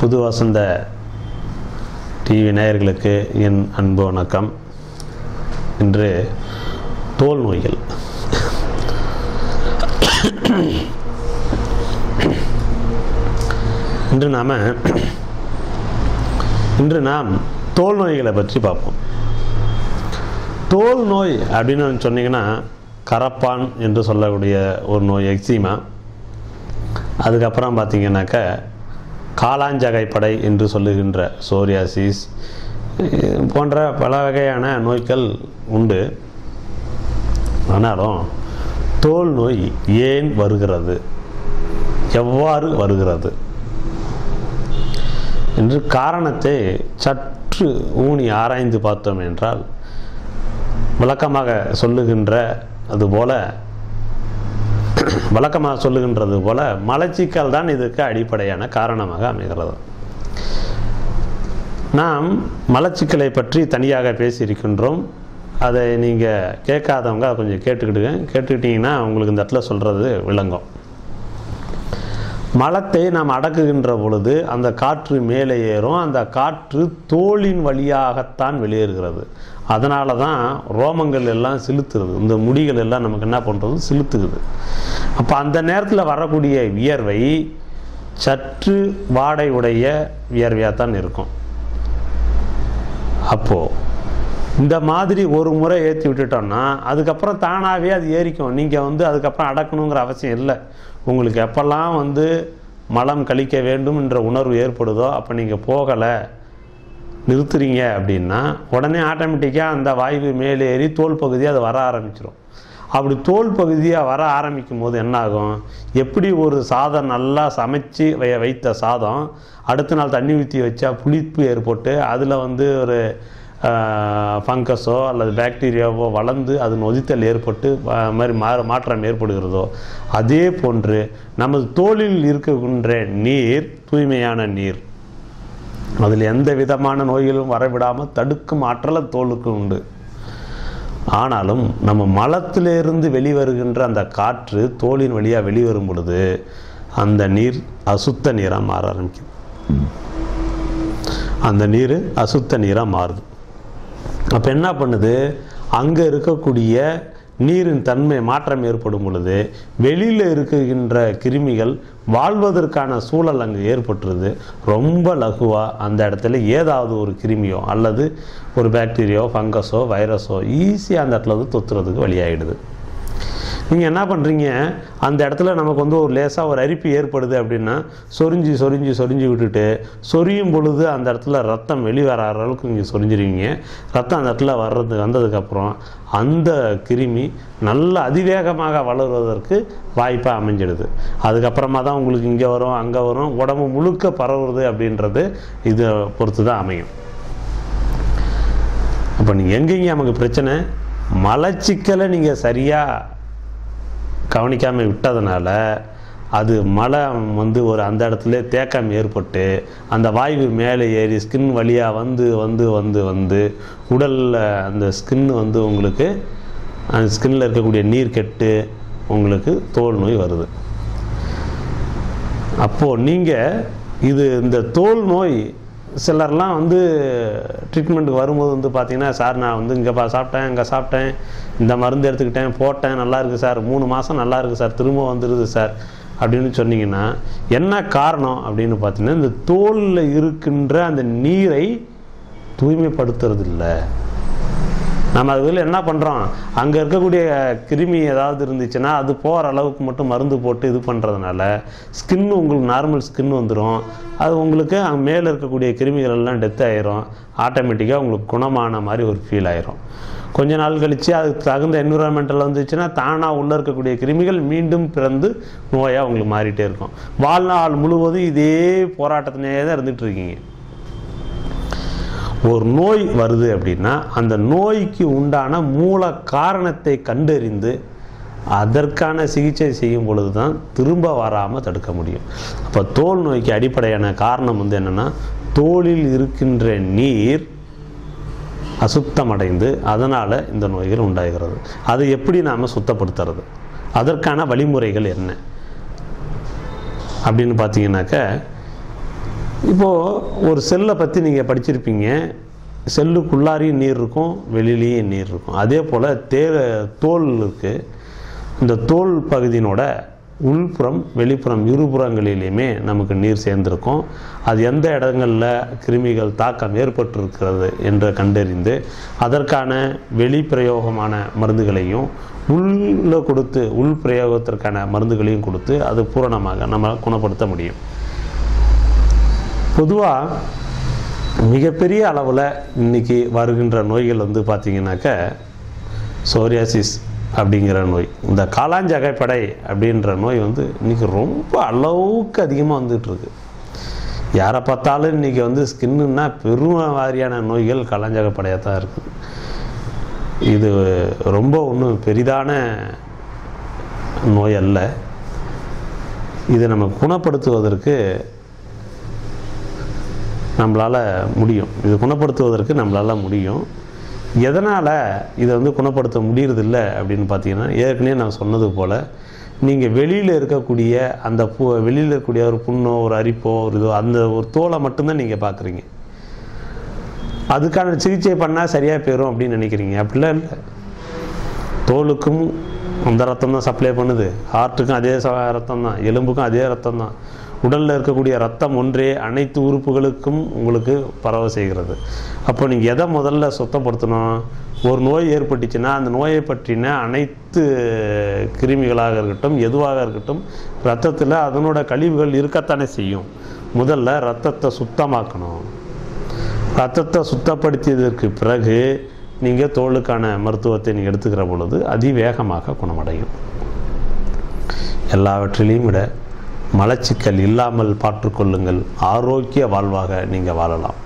புது வசந்த டிவி நேயர்களுக்கு என் அன்பு வணக்கம். இன்று தோல் நோய்கள். இன்று நாம் இன்று நாம் தோல் நோய்களை பற்றி பார்ப்போம். தோல் நோய் அப்படின்னு சொன்னீங்கன்னா கரப்பான் என்று சொல்லக்கூடிய ஒரு நோய் எக்ஸிமா. அதுக்கப்புறம் பார்த்தீங்கன்னாக்க காலாஞ்சகைப்படை என்று சொல்லுகின்ற சோரியாசிஸ் போன்ற பல வகையான நோய்கள் உண்டு. ஆனாலும் தோல் நோய் ஏன் வருகிறது? எவ்வாறு வருகிறது? என்று காரணத்தை சற்று ஊனி ஆராய்ந்து பார்த்தோம் என்றால் விளக்கமாக சொல்லுகின்ற அதுபோல வழக்கமாக சொல்லுகின்றது போல மலச்சிக்கல் தான் இதுக்கு அடிப்படையான காரணமாக அமைகிறது. நாம் மலச்சிக்கலை பற்றி தனியாக பேசியிருக்கின்றோம். அதை நீங்கள் கேட்காதவங்க அதை கொஞ்சம் கேட்டுக்கிடுங்க. கேட்டுக்கிட்டிங்கன்னா உங்களுக்கு இந்த இடத்துல சொல்கிறது விளங்கும். மலத்தை நாம் அடக்குகின்ற பொழுது அந்த காற்று மேலே ஏறும். அந்த காற்று தோளின் வழியாகத்தான் வெளியேறுகிறது. அதனால தான் ரோமங்கள் எல்லாம் சிலுத்துறது இந்த முடிகள் எல்லாம் நமக்கு என்ன பண்ணுறது சிலுத்துக்குது அப்போ அந்த நேரத்தில் வரக்கூடிய வியர்வை சற்று வாடை உடைய வியர்வையாக தான் இருக்கும். அப்போது இந்த மாதிரி ஒரு முறை ஏற்றி விட்டுட்டோம்னா அதுக்கப்புறம் தானாகவே அது ஏறிக்கும். நீங்கள் வந்து அதுக்கப்புறம் அடக்கணுங்கிற அவசியம் இல்லை. உங்களுக்கு எப்போல்லாம் வந்து மலம் கழிக்க வேண்டும் என்ற உணர்வு ஏற்படுதோ அப்போ நீங்கள் போகலை நிறுத்துறீங்க அப்படின்னா உடனே ஆட்டோமேட்டிக்காக அந்த வாய்வு மேலே ஏறி தோல் பகுதி அது வர ஆரம்பிச்சிடும் அப்படி தோல் பகுதியாக வர ஆரம்பிக்கும் போது என்னாகும்? எப்படி ஒரு சாதம் நல்லா சமைச்சு வை வைத்த சாதம் அடுத்த நாள் தண்ணி ஊற்றி வச்சா புளிப்பு ஏற்பட்டு அதில் வந்து ஒரு ஃபங்கஸோ அல்லது பாக்டீரியாவோ வளர்ந்து அது நொதித்தல் ஏற்பட்டு மாதிரி மா மாற்றம் ஏற்படுகிறதோ அதே போன்று நமது தோலில் இருக்கின்ற நீர் தூய்மையான நீர் அதில் எந்த விதமான நோய்களும் வரவிடாமல் தடுக்கும் ஆற்றலை தோலுக்கு உண்டு. ஆனாலும் நம்ம மலத்திலிருந்து வெளிவருகின்ற அந்த காற்று தோலின் வழியாக வெளிவரும் பொழுது அந்த நீர் அசுத்த நீராக மாற ஆரம்பிக்குது. அந்த நீர் அசுத்த நீராக மாறுது. அப்போ என்ன பண்ணுது? அங்கே இருக்கக்கூடிய நீரின் தன்மை மாற்றம் ஏற்படும் பொழுது வெளியில் இருக்குகின்ற கிருமிகள் வாழ்வதற்கான சூழல் அங்கே ஏற்பட்டுருது. ரொம்ப லகுவாக அந்த இடத்துல ஏதாவது ஒரு கிருமியோ அல்லது ஒரு பாக்டீரியோ ஃபங்கஸோ வைரஸோ ஈஸியாக அந்த இடத்துல வந்து தொத்துறதுக்கு வழியாகிடுது நீங்கள் என்ன பண்ணுறீங்க அந்த இடத்துல நமக்கு வந்து ஒரு லேசாக ஒரு அரிப்பு ஏற்படுது அப்படின்னா சொரிஞ்சு சொரிஞ்சு சொரிஞ்சு விட்டுட்டு சொரியும் பொழுது அந்த இடத்துல ரத்தம் வெளிவர அளவுக்கு நீங்கள் சொரிஞ்சிருவீங்க. ரத்தம் அந்த இடத்துல வர்றது வந்ததுக்கப்புறம் அந்த கிருமி நல்ல அதிவேகமாக வளருவதற்கு வாய்ப்பாக அமைஞ்சிடுது. அதுக்கப்புறமா தான் உங்களுக்கு இங்கே வரும் அங்கே வரும் உடம்பு முழுக்க பரவுறது அப்படின்றது இதை பொறுத்து தான் அமையும். அப்போ நீங்கள் எங்கெங்கே நமக்கு பிரச்சனை மலச்சிக்கலை நீங்கள் சரியாக கவனிக்காமல் விட்டதுனால அது மழை வந்து ஒரு அந்த இடத்துல தேக்கம் ஏற்பட்டு அந்த வாய்வு மேலே ஏறி ஸ்கின் வழியாக வந்து வந்து வந்து வந்து உடலில் அந்த ஸ்கின் வந்து உங்களுக்கு அந்த ஸ்கின்னில் இருக்கக்கூடிய நீர் கெட்டு உங்களுக்கு தோல் நோய் வருது. அப்போது நீங்கள் இது இந்த தோல் நோய் சிலர்லாம் வந்து ட்ரீட்மெண்ட்டுக்கு வரும்போது வந்து பார்த்தீங்கன்னா சார் நான் வந்து இங்கே பா சாப்பிட்டேன் இங்கே சாப்பிட்டேன் இந்த மருந்து எடுத்துக்கிட்டேன் போட்டேன் நல்லா இருக்குது சார் மூணு மாதம் நல்லா இருக்குது சார் திரும்ப வந்துடுது சார் அப்படின்னு சொன்னீங்கன்னா என்ன காரணம் அப்படின்னு பார்த்தீங்கன்னா இந்த தோலில் இருக்கின்ற அந்த நீரை தூய்மைப்படுத்துறது இல்லை நம்ம அதில் என்ன பண்ணுறோம் அங்கே இருக்கக்கூடிய கிருமி ஏதாவது இருந்துச்சுன்னா அது போகிற அளவுக்கு மட்டும் மருந்து போட்டு இது பண்ணுறதுனால ஸ்கின் உங்களுக்கு நார்மல் ஸ்கின் வந்துடும் அது உங்களுக்கு அங்கே மேலே இருக்கக்கூடிய கிருமிகள் எல்லாம் டெத் ஆகிரும் ஆட்டோமேட்டிக்காக உங்களுக்கு குணமான மாதிரி ஒரு ஃபீல் ஆயிரும். கொஞ்ச நாள் கழித்து அதுக்கு தகுந்த என்விரான்மெண்ட்டில் வந்துச்சுன்னா தானாக உள்ளே இருக்கக்கூடிய கிருமிகள் மீண்டும் பிறந்து நோயாக உங்களுக்கு மாறிட்டே இருக்கும். வாழ்நாள் முழுவதும் இதே போராட்டத்தினே தான் இருந்துகிட்டு இருக்கீங்க. ஒரு நோய் வருது அப்படின்னா அந்த நோய்க்கு உண்டான மூல காரணத்தை கண்டறிந்து அதற்கான சிகிச்சை செய்யும் பொழுது தான் திரும்ப வராமல் தடுக்க முடியும். அப்போ தோல் நோய்க்கு அடிப்படையான காரணம் வந்து என்னென்னா தோலில் இருக்கின்ற நீர் அசுத்தமடைந்து அதனால் இந்த நோய்கள் உண்டாகிறது. அதை எப்படி நாம் சுத்தப்படுத்துறது? அதற்கான வழிமுறைகள் என்ன? அப்படின்னு பார்த்தீங்கன்னாக்க இப்போது ஒரு செல்லை பற்றி நீங்கள் படிச்சிருப்பீங்க. செல்லுக்குள்ளாரையும் நீர் இருக்கும் வெளியிலேயும் நீர் இருக்கும். அதே போல் தேர தோல் இருக்குது இந்த தோல் பகுதியினோட உள்புறம் வெளிப்புறம் இருபுறங்களிலையுமே நமக்கு நீர் சேர்ந்திருக்கும். அது எந்த இடங்களில் கிருமிகள் தாக்கம் ஏற்பட்டிருக்கிறது என்று கண்டறிந்து அதற்கான வெளிப்பிரயோகமான மருந்துகளையும் உள்ள கொடுத்து உள் பிரயோகத்திற்கான மருந்துகளையும் கொடுத்து அது பூரணமாக நம்ம குணப்படுத்த முடியும். பொதுவாக மிகப்பெரிய அளவில் இன்னைக்கு வருகின்ற நோய்கள் வந்து பார்த்திங்கனாக்க சோரியாசிஸ் அப்படிங்கிற நோய் இந்த காலாஞ்சகைப்படை அப்படின்ற நோய் வந்து இன்னைக்கு ரொம்ப அளவுக்கு அதிகமாக வந்துகிட்ருக்கு யாரை பார்த்தாலும் இன்றைக்கி வந்து ஸ்கின்னுன்னா பெரும் வாரியான நோய்கள் காலாஞ்சகப்படையாக தான் இருக்குது இது ரொம்ப ஒன்றும் பெரிதான நோய் அல்ல. இதை நம்ம குணப்படுத்துவதற்கு நம்மளால் முடியும். இது குணப்படுத்துவதற்கு நம்மளால் முடியும். எதனால் இதை வந்து குணப்படுத்த முடியறதில்ல அப்படின்னு பார்த்தீங்கன்னா ஏற்கனவே நான் சொன்னது போல் நீங்கள் வெளியில் இருக்கக்கூடிய அந்த பூ வெளியில் இருக்கக்கூடிய ஒரு புண்ணோ ஒரு அரிப்போ ஒரு இதோ அந்த ஒரு தோலை மட்டும்தான் நீங்கள் பார்க்குறீங்க அதுக்கான சிகிச்சை பண்ணால் சரியாக போயிடும் அப்படின்னு நினைக்கிறீங்க. அப்படிலாம் இல்லை. தோலுக்கும் அந்த ரத்தம் தான் சப்ளை பண்ணுது. ஹார்ட்டுக்கும் அதே ரத்தம் தான். எலும்புக்கும் அதே ரத்தம் தான். உடலில் இருக்கக்கூடிய ரத்தம் ஒன்றே அனைத்து உறுப்புகளுக்கும் உங்களுக்கு பரவ செய்கிறது. அப்போ நீங்கள் எதை முதல்ல சுத்தப்படுத்தணும்? ஒரு நோய் ஏற்பட்டுச்சுன்னா அந்த நோயை பற்றின அனைத்து கிருமிகளாக இருக்கட்டும் எதுவாக இருக்கட்டும் ரத்தத்தில் அதனோட கழிவுகள் இருக்கத்தானே செய்யும். முதல்ல ரத்தத்தை சுத்தமாக்கணும். ரத்தத்தை சுத்தப்படுத்தியதற்கு பிறகு நீங்கள் தோலுக்கான மருத்துவத்தை நீங்கள் எடுத்துக்கிற பொழுது அதிவேகமாக குணமடையும். எல்லாவற்றிலையும் விட மலச்சிக்கல் இல்லாமல் பார்த்துக்கொள்ளுங்கள் ஆரோக்கிய வாழ்வாக நீங்கள் வாழலாம்.